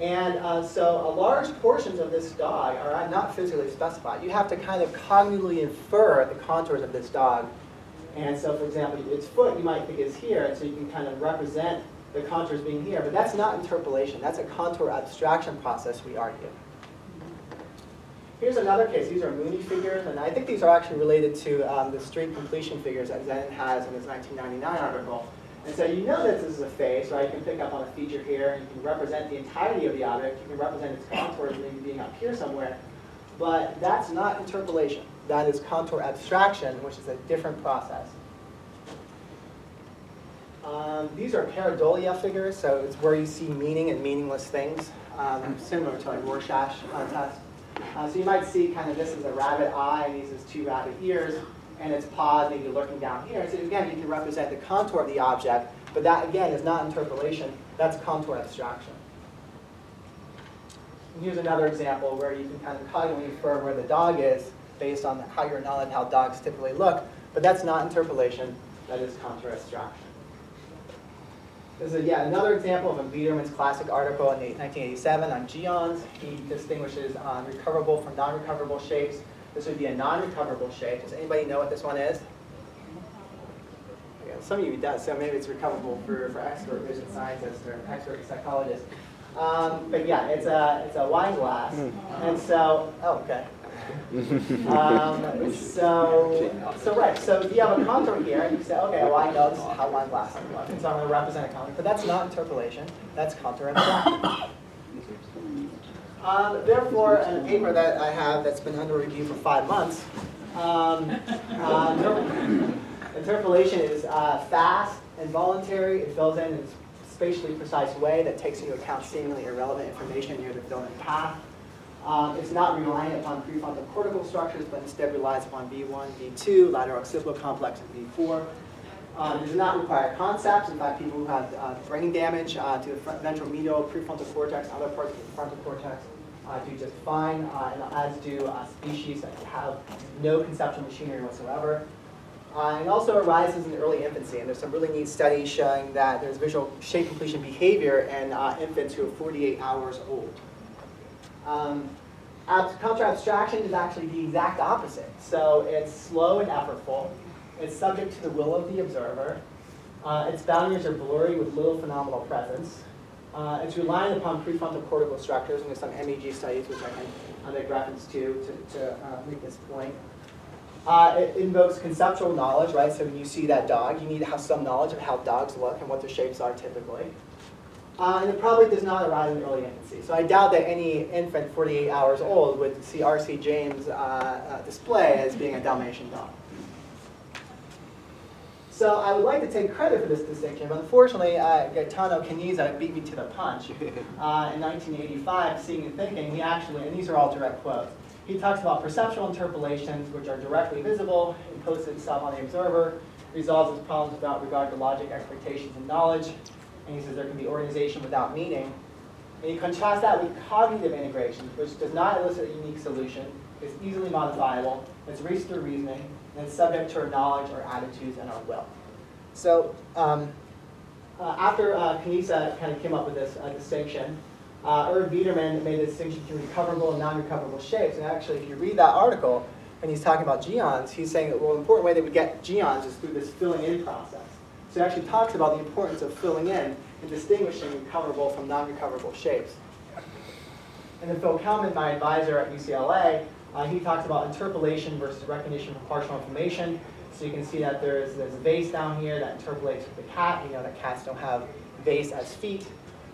And uh, so a large portions of this dog are not physically specified. You have to kind of cognitively infer the contours of this dog. And so, for example, its foot you might think is here, and so you can kind of represent the contours being here. But that's not interpolation. That's a contour abstraction process, we argue. Here's another case. These are Mooney figures, and I think these are actually related to um, the street completion figures that Zen has in his 1999 article. And so you know that this is a face, right? You can pick up on a feature here, and you can represent the entirety of the object. You can represent its contours maybe being up here somewhere. But that's not interpolation. That is contour abstraction, which is a different process. Um, these are pareidolia figures, so it's where you see meaning and meaningless things, um, similar to like Rorschach uh, test. Uh, so you might see kind of this is a rabbit eye, and these is two rabbit ears, and its paws maybe looking down here. So again, you can represent the contour of the object, but that again is not interpolation, that's contour abstraction. And here's another example where you can kind of cognitively infer where the dog is based on how your knowledge how dogs typically look, but that's not interpolation, that is contour abstraction. This is, yeah, another example of a Biederman's classic article in 1987 on geons. He distinguishes um, recoverable from non-recoverable shapes. This would be a non-recoverable shape. Does anybody know what this one is? Yeah, some of you does, so maybe it's recoverable for, for expert vision scientists or expert psychologists. Um, but yeah, it's a, it's a wine glass. Hmm. And so, oh, okay um, so, so right, so if you have a contour here, and you say, okay, well I know this is how one glass looks, and so I'm going to represent a contour, but that's not interpolation, that's contour abstraction. Um, therefore, in a paper that I have that's been under review for five months, um, uh, interpolation is uh, fast and voluntary. It fills in in a spatially precise way that takes into account seemingly irrelevant information near the fill-in path. Um, it's not reliant upon prefrontal cortical structures, but instead relies upon V1, V2, lateral occipital complex, and V4. Um, it does not require concepts. In fact, people who have uh, brain damage uh, to the ventral medial, prefrontal cortex, other parts of the frontal cortex do just fine, uh, and as do uh, species that have no conceptual machinery whatsoever. Uh, it also arises in early infancy, and there's some really neat studies showing that there's visual shape completion behavior in uh, infants who are 48 hours old. Um, contour abstraction is actually the exact opposite. So it's slow and effortful. It's subject to the will of the observer. Uh, its boundaries are blurry with little phenomenal presence. Uh, it's relying upon prefrontal cortical structures, and there's some MEG studies which I can make reference to to, to uh, make this point. Uh, it invokes conceptual knowledge, right? So when you see that dog, you need to have some knowledge of how dogs look and what their shapes are typically. Uh, and it probably does not arise in early infancy. So I doubt that any infant 48 hours old would see R.C. James' uh, uh, display as being a Dalmatian dog. So I would like to take credit for this distinction, but unfortunately, uh, Gaetano Kanizsa beat me to the punch. Uh, in 1985, Seeing and Thinking, he actually, and these are all direct quotes, he talks about perceptual interpolations which are directly visible, imposes itself on the observer, resolves its problems without regard to logic, expectations, and knowledge, and he says there can be organization without meaning. And you contrast that with cognitive integration, which does not elicit a unique solution, is easily modifiable, it's reached through reasoning, and subject to our knowledge, our attitudes, and our will. So um, uh, after uh, kind of came up with this uh, distinction, uh, Irv Biederman made the distinction between recoverable and non-recoverable shapes. And actually, if you read that article, and he's talking about geons, he's saying that well, the important way they would get geons is through this filling in process. So he actually talks about the importance of filling in and distinguishing recoverable from non-recoverable shapes. And then Phil Kellman, my advisor at UCLA, uh, he talks about interpolation versus recognition from partial information. So you can see that there's, there's a vase down here that interpolates with the cat. You know that cats don't have vase as feet.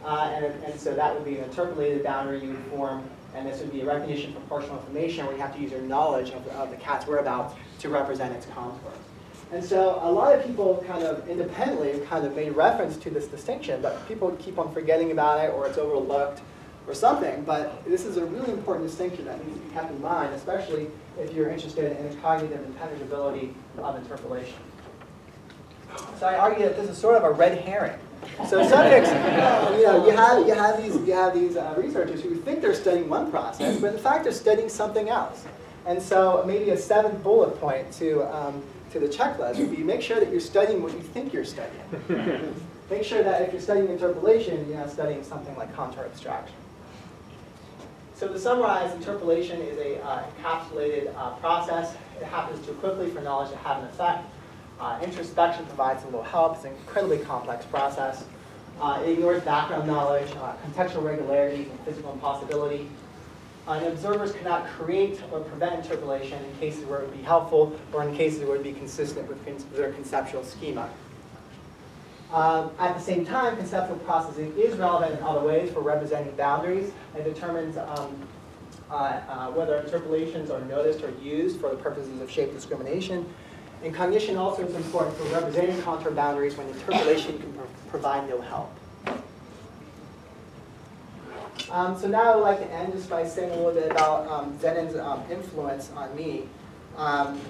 Uh, and, and so that would be an interpolated boundary you would form. And this would be a recognition from partial information where you have to use your knowledge of, of the cat's whereabouts to represent its contours. And so a lot of people kind of independently kind of made reference to this distinction, but people keep on forgetting about it or it's overlooked or something. But this is a really important distinction that needs to be kept in mind, especially if you're interested in cognitive impenetrability of interpolation. So I argue that this is sort of a red herring. So subjects, you know, you have you have these you have these uh, researchers who think they're studying one process, but in fact they're studying something else. And so maybe a seventh bullet point to um, to the checklist would be make sure that you're studying what you think you're studying. make sure that if you're studying interpolation, you're not studying something like contour abstraction. So to summarize, interpolation is a uh, encapsulated uh, process. It happens too quickly for knowledge to have an effect. Uh, introspection provides a little help. It's an incredibly complex process. Uh, it ignores background knowledge, uh, contextual regularities, and physical impossibility. Uh, and observers cannot create or prevent interpolation in cases where it would be helpful or in cases where it would be consistent with con their conceptual schema. Um, at the same time, conceptual processing is relevant in other ways for representing boundaries. and determines um, uh, uh, whether interpolations are noticed or used for the purposes of shape discrimination. And cognition also is important for representing contour boundaries when interpolation can pro provide no help. Um, so now I would like to end just by saying a little bit about um, um, influence on me. Um,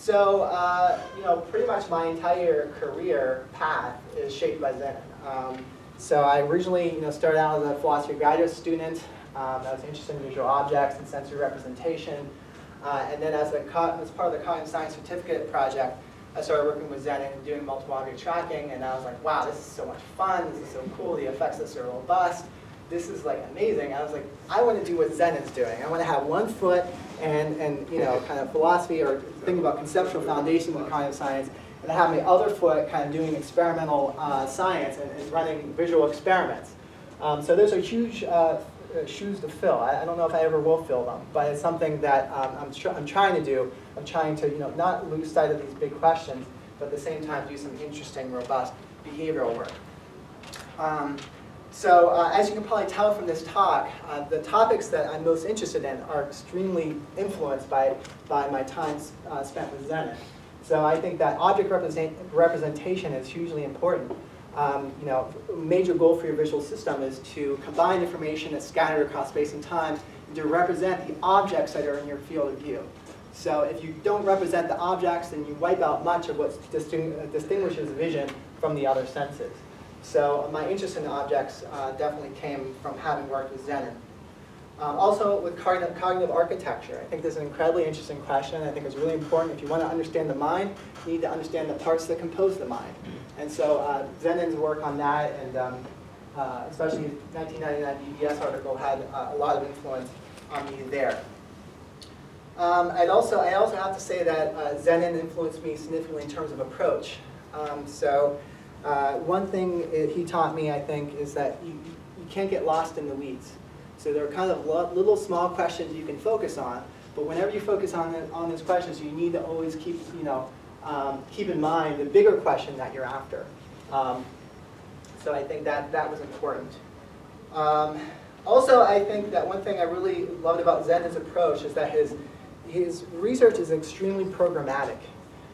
so, uh, you know, pretty much my entire career path is shaped by Zenon. Um, so I originally, you know, started out as a philosophy graduate student. Um, I was interested in visual objects and sensory representation. Uh, and then as, a, as part of the Cognitive Science Certificate project, I started working with Zenon and doing multiple object tracking, and I was like, wow, this is so much fun, this is so cool, the effects are so robust, this is like amazing. I was like, I want to do what Zen is doing. I want to have one foot and, and you know, kind of philosophy or thinking about conceptual foundation with cognitive science, and I have my other foot kind of doing experimental uh, science and, and, running visual experiments. Um, so those are huge uh, uh, shoes to fill. I, I, don't know if I ever will fill them, but it's something that um, I'm, tr I'm trying to do. I'm trying to, you know, not lose sight of these big questions, but at the same time do some interesting, robust behavioral work. Um, so uh, as you can probably tell from this talk, uh, the topics that I'm most interested in are extremely influenced by, by my time uh, spent with Zenon. So I think that object represent representation is hugely important um, you know, major goal for your visual system is to combine information that's scattered across space and time and to represent the objects that are in your field of view. So if you don't represent the objects, then you wipe out much of what disting distinguishes vision from the other senses. So my interest in objects uh, definitely came from having worked with Zenon. Um, also, with cognitive, cognitive architecture, I think this is an incredibly interesting question. I think it's really important. If you want to understand the mind, you need to understand the parts that compose the mind. And so uh, work on that, and um, uh, especially his 1999 BBS article, had uh, a lot of influence on me there. Um, I'd also, I also have to say that uh, Zenon influenced me significantly in terms of approach. Um, so uh, one thing he taught me, I think, is that you, you can't get lost in the weeds. So there are kind of little small questions you can focus on, but whenever you focus on, the, on those questions, you need to always keep, you know, um, keep in mind the bigger question that you're after. Um, so I think that, that was important. Um, also, I think that one thing I really loved about Zenon's approach is that his, his research is extremely programmatic.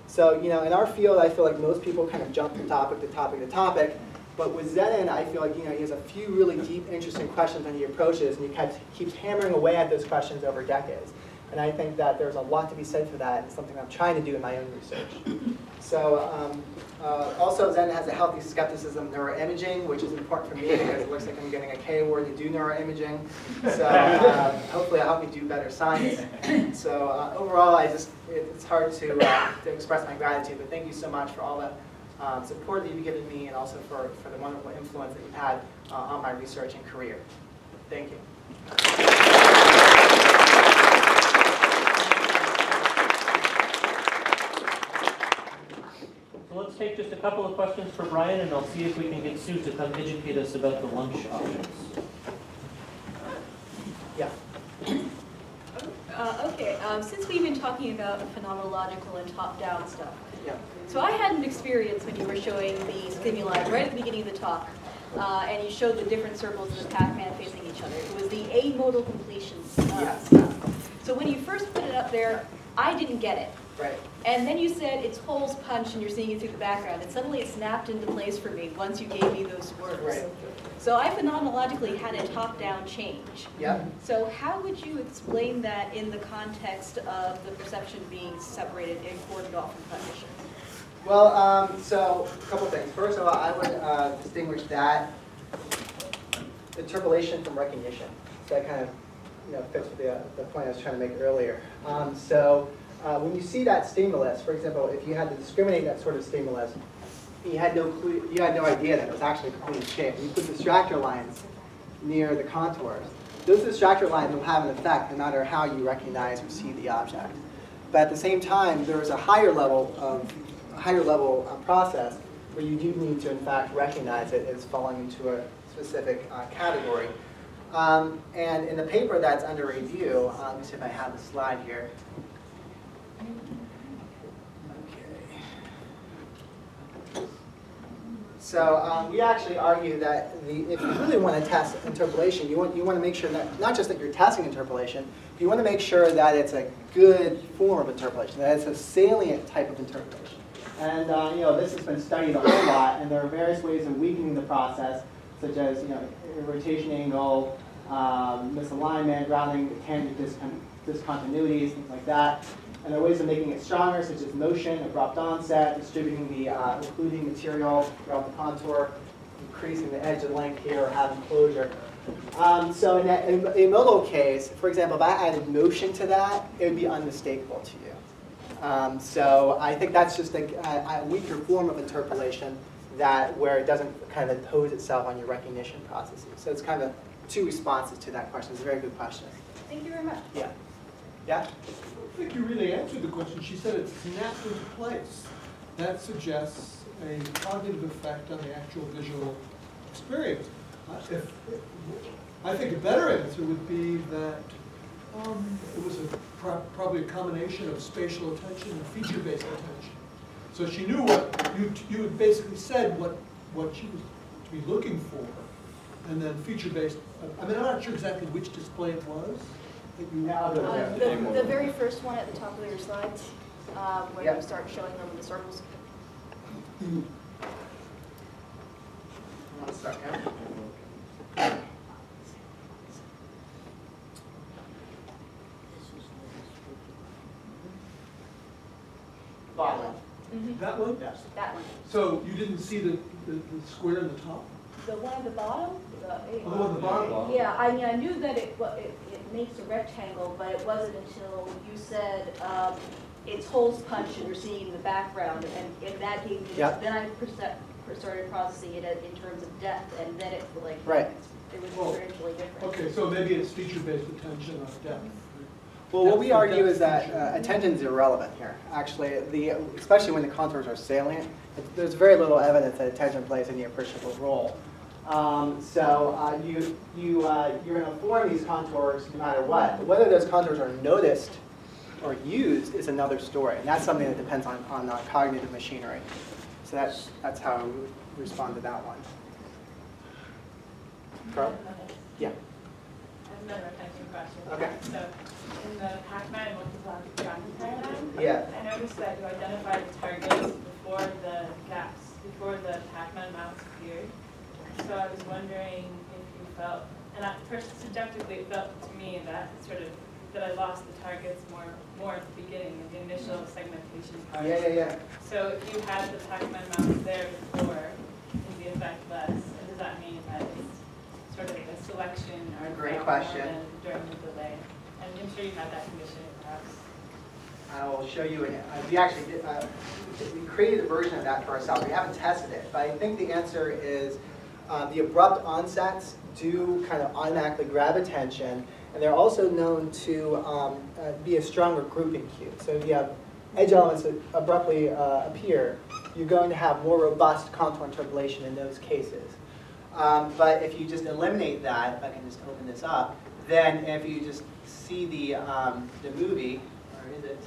So, you know, in our field, I feel like most people kind of jump from topic to topic to topic. But with Zenon, I feel like, you know, he has a few really deep, interesting questions and he approaches, and he keeps hammering away at those questions over decades. And I think that there's a lot to be said for that, and something I'm trying to do in my own research. So, um, uh, also Zen has a healthy skepticism of neuroimaging, which is important for me because it looks like I'm getting a K award to do neuroimaging. So uh, hopefully it'll help me do better science. So uh, overall, I just, it, it's hard to, uh, to express my gratitude, but thank you so much for all the um, support that you've given me and also for, for the wonderful influence that you've had uh, on my research and career. Thank you. Let's take just a couple of questions for Brian, and I'll see if we can get Sue to come educate us about the lunch options. Yeah. Uh, okay, um, since we've been talking about phenomenological and top-down stuff, Yeah. so I had an experience when you were showing the stimuli right at the beginning of the talk, uh, and you showed the different circles of the Pac-Man facing each other. It was the amodal completion uh, Yeah. stuff. So when you first put it up there, I didn't get it. Right. And then you said it's holes punched and you're seeing it through the background, and suddenly it snapped into place for me once you gave me those words. Right. So I phenomenologically had a top-down change. Yeah. So how would you explain that in the context of the perception being separated and cordoned off from cognition? Well, um, so a couple things. First of all, I would uh, distinguish that interpolation from recognition. So that kind of you know fits with the, uh, the point I was trying to make earlier. Um, so uh, when you see that stimulus, for example, if you had to discriminate that sort of stimulus, you had no clue, you had no idea that it was actually a complete shape. You put distractor lines near the contours. Those distractor lines will have an effect no matter how you recognize or see the object. But at the same time, there is a higher level of higher level uh, process where you do need to in fact recognize it as falling into a specific uh, category. Um, and in the paper that's under review, uh, let me see if I have the slide here. So um, we actually argue that the, if you really want to test interpolation, you want, you want to make sure that, not just that you're testing interpolation, but you want to make sure that it's a good form of interpolation, that it's a salient type of interpolation. And uh, you know, this has been studied a whole lot, and there are various ways of weakening the process, such as you know, rotation angle, um, misalignment, rounding tangent discon discontinuities, things like that. And there are ways of making it stronger, such as motion, abrupt onset, distributing the uh, occluding material throughout the contour, increasing the edge of length here, or having closure. Um, so in that modal case, for example, if I added motion to that, it would be unmistakable to you. Um, so I think that's just a, a, a weaker form of interpolation that where it doesn't kind of impose itself on your recognition processes. So it's kind of two responses to that question. It's a very good question. Thank you very much. Yeah. Yeah? I think you really answered the question. She said it snapped into place. That suggests a cognitive effect on the actual visual experience. Uh, If, I think a better answer would be that um, it was a, pro- probably a combination of spatial attention and feature-based attention. So she knew what, you, you had basically said what, what she was to be looking for, and then feature-based, I mean, I'm not sure exactly which display it was that you. I'll do Yeah. The, the very first one at the top of your slides, um, where Yep. you start showing them the circles. One second. Bottom. Mhm. That one? Yes. That one. So you didn't see the, the, the square in the top? The one at the bottom? the- Oh, the one at the bottom? Yeah, I mean, I knew that it, it, it makes a rectangle, but it wasn't until you said, um, it's holes punched and you're seeing the background, and, and that gave me, Yep. then I perce- started processing it in terms of depth, and then it like. Right. It was Well, differentially different. Okay, so maybe it's feature-based attention on depth. Well, what we argue is that uh, attention is irrelevant here. Actually, the, especially when the contours are salient, it- there's very little evidence that attention plays any appreciable role. Um, So uh, you, you, uh, you're going to form these contours no matter what. Whether those contours are noticed or used is another story, and that's something that depends on, on uh, cognitive machinery. So that's, that's how we would respond to that one. Carl? Yeah. I have another retention question. Okay. So in the Pac-Man multi-block paradigm, Yeah. I noticed that you identified the targets before the gaps, before the Pac-Man mouse appeared. So I was wondering if you felt, and I, first subjectively, it felt to me that sort of, that I lost the targets more, more at the beginning, the initial segmentation part. Yeah, yeah, yeah. So if you had the Pac-Man mouse there before, is the effect less? And does that mean that it's sort of a selection or Great question. during the delay? And I'm sure you had that condition perhaps. I will show you, an- uh, we actually did, uh, we created a version of that for ourselves. We haven't tested it, but I think the answer is uh, the abrupt onsets do kind of automatically grab attention, and they're also known to um, uh, be a stronger grouping cue. So if you have edge elements that abruptly uh, appear, you're going to have more robust contour interpolation in those cases. Um, But if you just eliminate that, if I can just open this up, then if you just see the, um, the movie, or is it?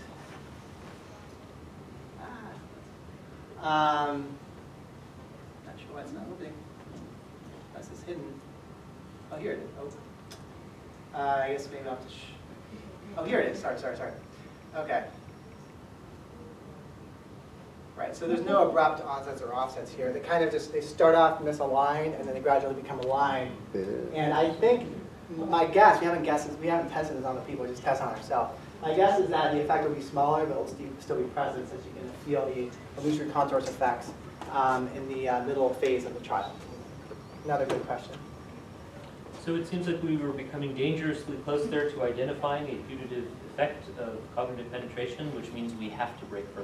Ah. Um, Not sure why it's not. Hidden. Oh, here it is. Oh. Uh, I guess maybe I'll have to sh, oh, here it is. Sorry, sorry, sorry. Okay. Right, so there's no abrupt onsets or offsets here. They kind of just, they start off misaligned and then they gradually become aligned. And I think, my guess, we haven't guessed we haven't tested this on the people, we just tested on ourselves. My guess is that the effect will be smaller, but it'll still be present since you can feel the illusory contours effects um, in the uh, middle phase of the trial. Another good question. So it seems like we were becoming dangerously close there to identifying a putative effect of cognitive penetration, which means we have to break for.